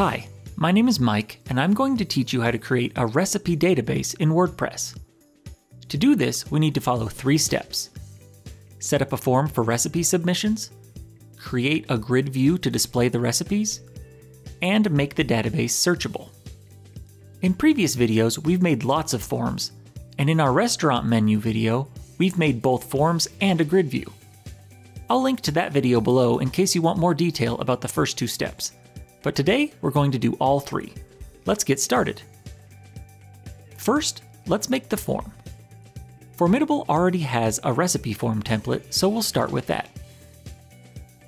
Hi, my name is Mike, and I'm going to teach you how to create a recipe database in WordPress. To do this, we need to follow three steps. Set up a form for recipe submissions, create a grid view to display the recipes, and make the database searchable. In previous videos, we've made lots of forms, and in our restaurant menu video, we've made both forms and a grid view. I'll link to that video below in case you want more detail about the first two steps. But today, we're going to do all three. Let's get started. First, let's make the form. Formidable already has a recipe form template, so we'll start with that.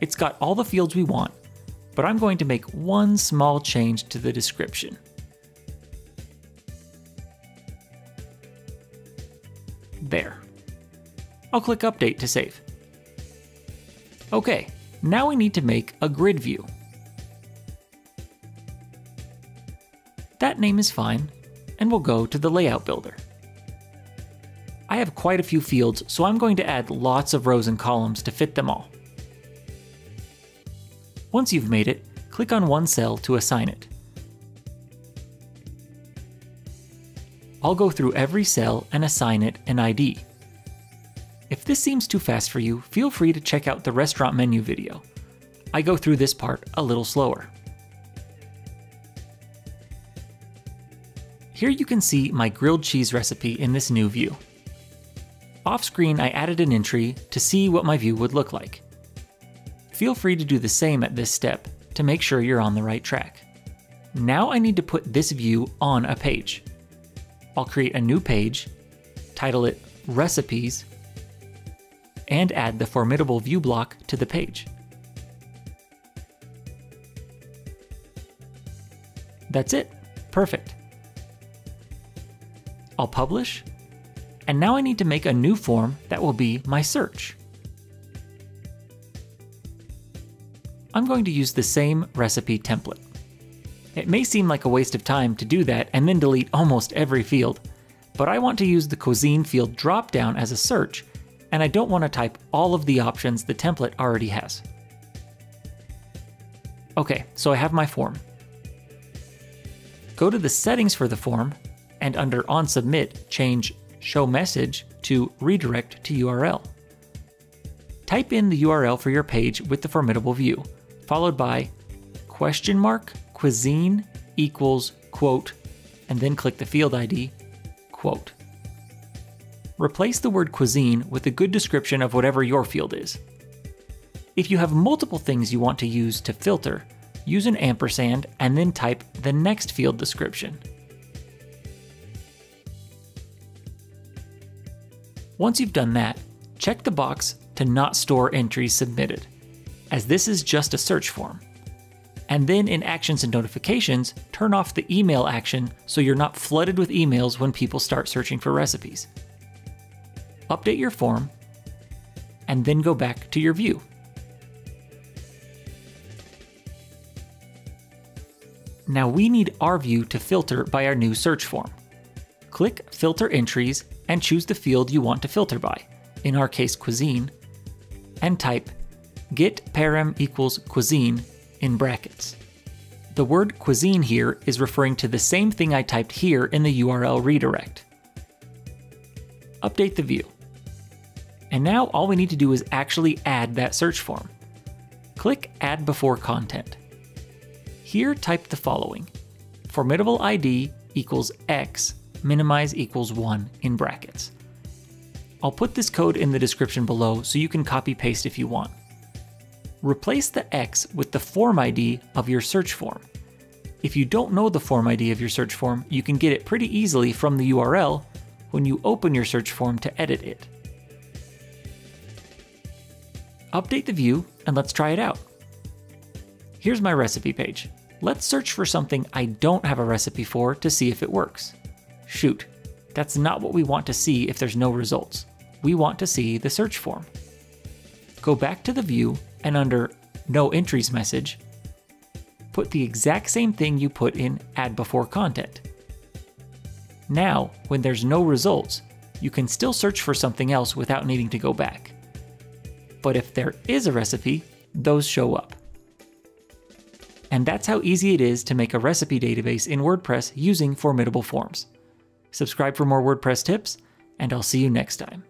It's got all the fields we want, but I'm going to make one small change to the description. There. I'll click Update to save. Okay, now we need to make a grid view. That name is fine, and we'll go to the Layout Builder. I have quite a few fields, so I'm going to add lots of rows and columns to fit them all. Once you've made it, click on one cell to assign it. I'll go through every cell and assign it an ID. If this seems too fast for you, feel free to check out the restaurant menu video. I go through this part a little slower. Here you can see my grilled cheese recipe in this new view. Off screen I added an entry to see what my view would look like. Feel free to do the same at this step to make sure you're on the right track. Now I need to put this view on a page. I'll create a new page, title it Recipes, and add the Formidable View block to the page. That's it. Perfect. I'll publish, and now I need to make a new form that will be my search. I'm going to use the same recipe template. It may seem like a waste of time to do that and then delete almost every field, but I want to use the cuisine field dropdown as a search, and I don't want to type all of the options the template already has. Okay, so I have my form. Go to the settings for the form and under On Submit, change Show Message to Redirect to URL. Type in the URL for your page with the formidable view, followed by question mark cuisine equals quote, and then click the field ID, quote. Replace the word cuisine with a good description of whatever your field is. If you have multiple things you want to use to filter, use an ampersand and then type the next field description. Once you've done that, check the box to not store entries submitted, as this is just a search form. And then in Actions and Notifications, turn off the email action so you're not flooded with emails when people start searching for recipes. Update your form, and then go back to your view. Now we need our view to filter by our new search form. Click Filter Entries and choose the field you want to filter by, in our case cuisine, and type get param equals cuisine in brackets. The word cuisine here is referring to the same thing I typed here in the URL redirect. Update the view. And now all we need to do is actually add that search form. Click Add Before Content. Here type the following. Formidable ID equals X minimize equals 1 in brackets. I'll put this code in the description below so you can copy paste if you want. Replace the X with the form ID of your search form. If you don't know the form ID of your search form, you can get it pretty easily from the URL when you open your search form to edit it. Update the view and let's try it out. Here's my recipe page. Let's search for something I don't have a recipe for to see if it works. Shoot, that's not what we want to see if there's no results. We want to see the search form. Go back to the view and under No Entries message, put the exact same thing you put in Add Before Content. Now, when there's no results, you can still search for something else without needing to go back. But if there is a recipe, those show up. And that's how easy it is to make a recipe database in WordPress using Formidable Forms. Subscribe for more WordPress tips, and I'll see you next time.